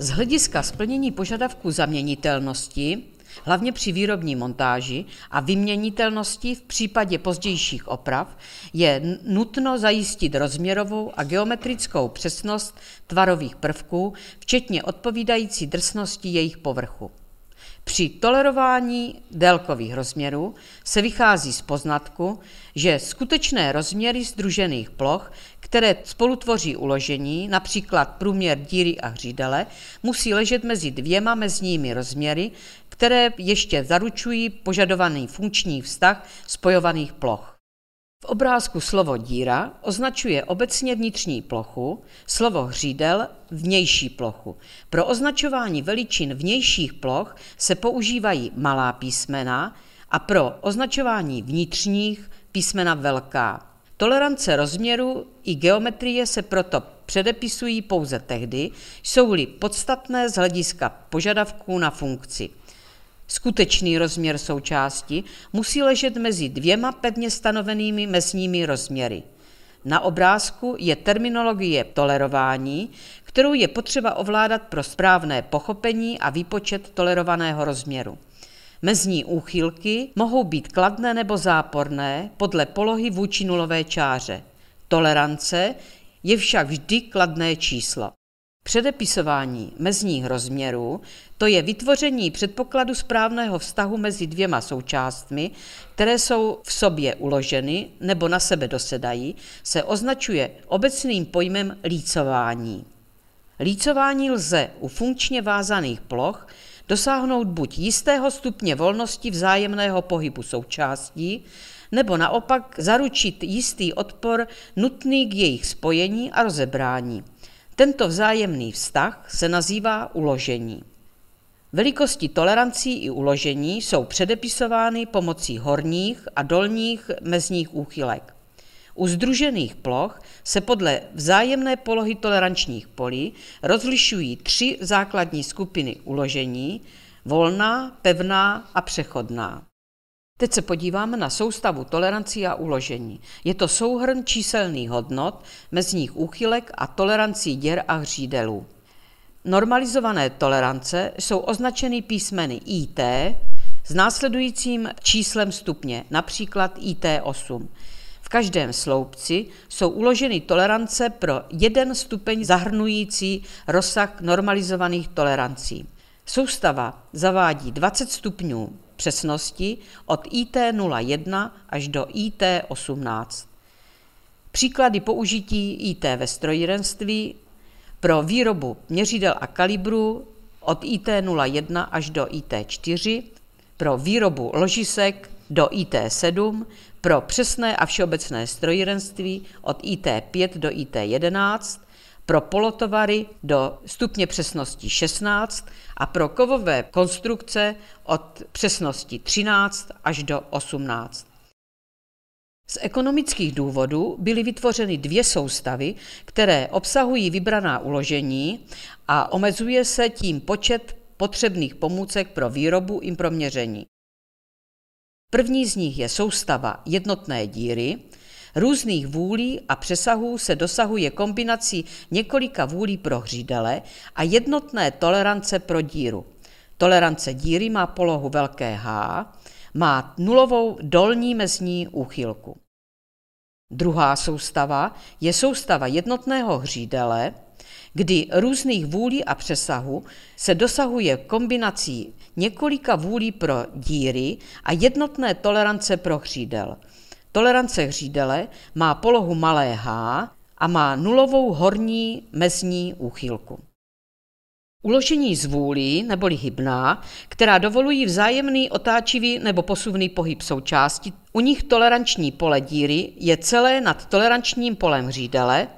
Z hlediska splnění požadavků zaměnitelnosti, hlavně při výrobní montáži a vyměnitelnosti v případě pozdějších oprav, je nutno zajistit rozměrovou a geometrickou přesnost tvarových prvků, včetně odpovídající drsnosti jejich povrchu. Při tolerování délkových rozměrů se vychází z poznatku, že skutečné rozměry združených ploch, které spolu tvoří uložení, například průměr díry a hřídele, musí ležet mezi dvěma mezními rozměry, které ještě zaručují požadovaný funkční vztah spojovaných ploch. V obrázku slovo díra označuje obecně vnitřní plochu, slovo hřídel vnější plochu. Pro označování veličin vnějších ploch se používají malá písmena a pro označování vnitřních písmena velká. Tolerance rozměru i geometrie se proto předepisují pouze tehdy, jsou-li podstatné z hlediska požadavků na funkci. Skutečný rozměr součásti musí ležet mezi dvěma pevně stanovenými mezními rozměry. Na obrázku je terminologie tolerování, kterou je potřeba ovládat pro správné pochopení a výpočet tolerovaného rozměru. Mezní úchylky mohou být kladné nebo záporné podle polohy vůči nulové čáře. Tolerance je však vždy kladné číslo. Předepisování mezních rozměrů, to je vytvoření předpokladu správného vztahu mezi dvěma součástmi, které jsou v sobě uloženy nebo na sebe dosedají, se označuje obecným pojmem lícování. Lícování lze u funkčně vázaných ploch dosáhnout buď jistého stupně volnosti vzájemného pohybu součástí, nebo naopak zaručit jistý odpor nutný k jejich spojení a rozebrání. Tento vzájemný vztah se nazývá uložení. Velikosti tolerancí i uložení jsou předepisovány pomocí horních a dolních mezních úchylek. U združených ploch se podle vzájemné polohy tolerančních polí rozlišují tři základní skupiny uložení, volná, pevná a přechodná. Teď se podíváme na soustavu tolerancí a uložení. Je to souhrn číselných hodnot, mezních úchylek a tolerancí děr a hřídelů. Normalizované tolerance jsou označeny písmeny IT s následujícím číslem stupně, například IT8. V každém sloupci jsou uloženy tolerance pro jeden stupeň zahrnující rozsah normalizovaných tolerancí. Soustava zavádí 20 stupňů přesnosti od IT01 až do IT18. Příklady použití IT ve strojírenství pro výrobu měřidel a kalibru od IT01 až do IT4, pro výrobu ložisek do IT7, pro přesné a všeobecné strojírenství od IT5 do IT11, pro polotovary do stupně přesnosti 16 a pro kovové konstrukce od přesnosti 13 až do 18. Z ekonomických důvodů byly vytvořeny dvě soustavy, které obsahují vybraná uložení a omezuje se tím počet potřebných pomůcek pro výrobu i pro měření. První z nich je soustava jednotné díry, Různých vůlí a přesahů se dosahuje kombinací několika vůlí pro hřídele a jednotné tolerance pro díru. Tolerance díry má polohu velké H, má nulovou dolní mezní úchylku. Druhá soustava je soustava jednotného hřídele, kdy různých vůlí a přesahu se dosahuje kombinací několika vůlí pro díry a jednotné tolerance pro hřídel. Tolerance hřídele má polohu malé h a má nulovou horní mezní úchylku. Uložení zvůlí neboli hybná, která dovolují vzájemný otáčivý nebo posuvný pohyb součástí. U nich toleranční pole díry je celé nad tolerančním polem hřídele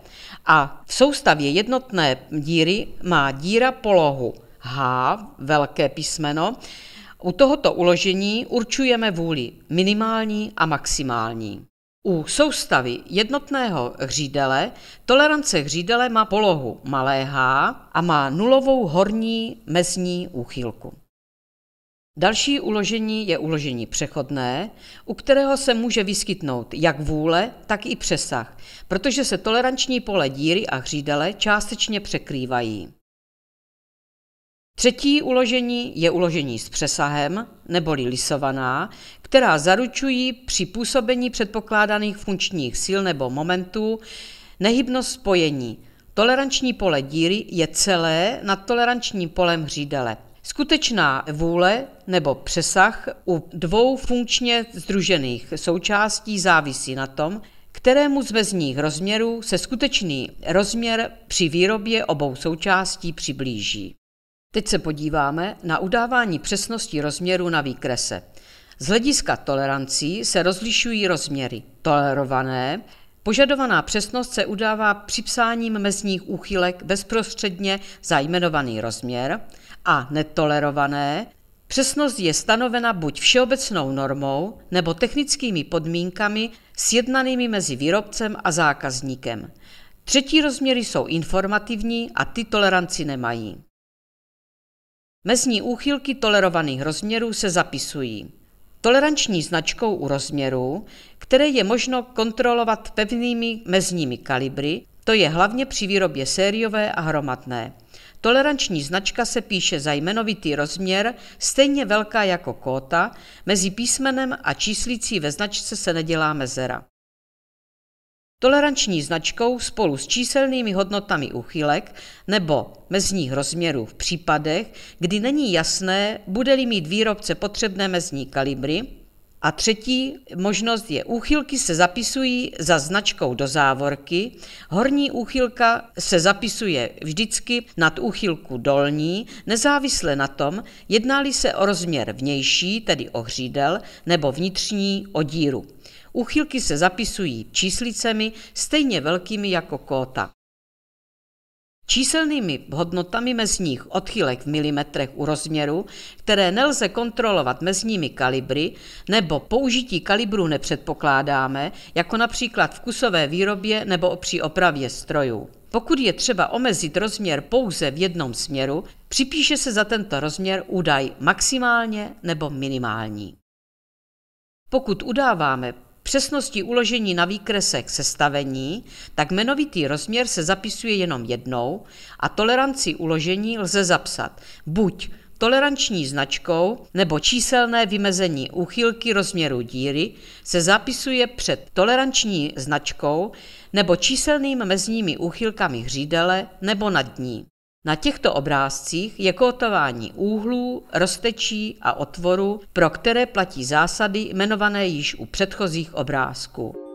a v soustavě jednotné díry má díra polohu H, velké písmeno, u tohoto uložení určujeme vůli minimální a maximální. U soustavy jednotného hřídele tolerance hřídele má polohu malé h a má nulovou horní mezní úchylku. Další uložení je uložení přechodné, u kterého se může vyskytnout jak vůle, tak i přesah, protože se toleranční pole díry a hřídele částečně překrývají. Třetí uložení je uložení s přesahem, neboli lisovaná, která zaručují při působení předpokládaných funkčních sil nebo momentů nehybnost spojení. Toleranční pole díry je celé nad tolerančním polem hřídele. Skutečná vůle nebo přesah u dvou funkčně združených součástí závisí na tom, kterému z mezních rozměrů se skutečný rozměr při výrobě obou součástí přiblíží. Teď se podíváme na udávání přesnosti rozměru na výkrese. Z hlediska tolerancí se rozlišují rozměry tolerované, Požadovaná přesnost se udává připsáním mezních úchylek bezprostředně za jmenovaný rozměr a netolerované Přesnost je stanovena buď všeobecnou normou nebo technickými podmínkami sjednanými mezi výrobcem a zákazníkem. Třetí rozměry jsou informativní a ty toleranci nemají. Mezní úchylky tolerovaných rozměrů se zapisují toleranční značkou u rozměrů, které je možno kontrolovat pevnými mezními kalibry, to je hlavně při výrobě sériové a hromadné. Toleranční značka se píše za jmenovitý rozměr, stejně velká jako kóta, mezi písmenem a číslicí ve značce se nedělá mezera. Toleranční značkou spolu s číselnými hodnotami úchylek nebo mezních rozměrů v případech, kdy není jasné, bude-li mít výrobce potřebné mezní kalibry, a třetí možnost je, úchylky se zapisují za značkou do závorky. Horní úchylka se zapisuje vždycky nad úchylku dolní, nezávisle na tom, jedná-li se o rozměr vnější, tedy o hřídel, nebo vnitřní o díru. Úchylky se zapisují číslicemi stejně velkými jako kóta. Číselnými hodnotami mezních odchylek v milimetrech u rozměru, které nelze kontrolovat mezními kalibry nebo použití kalibru nepředpokládáme, jako například v kusové výrobě nebo při opravě strojů. Pokud je třeba omezit rozměr pouze v jednom směru, připíše se za tento rozměr údaj maximálně nebo minimální. Pokud udáváme přesnosti uložení na výkresek sestavení, tak jmenovitý rozměr se zapisuje jenom jednou a toleranci uložení lze zapsat buď toleranční značkou nebo číselné vymezení úchylky rozměru díry se zapisuje před toleranční značkou nebo číselnými mezními úchylkami hřídele nebo nad ní. Na těchto obrázcích je kótování úhlů, roztečí a otvorů, pro které platí zásady jmenované již u předchozích obrázků.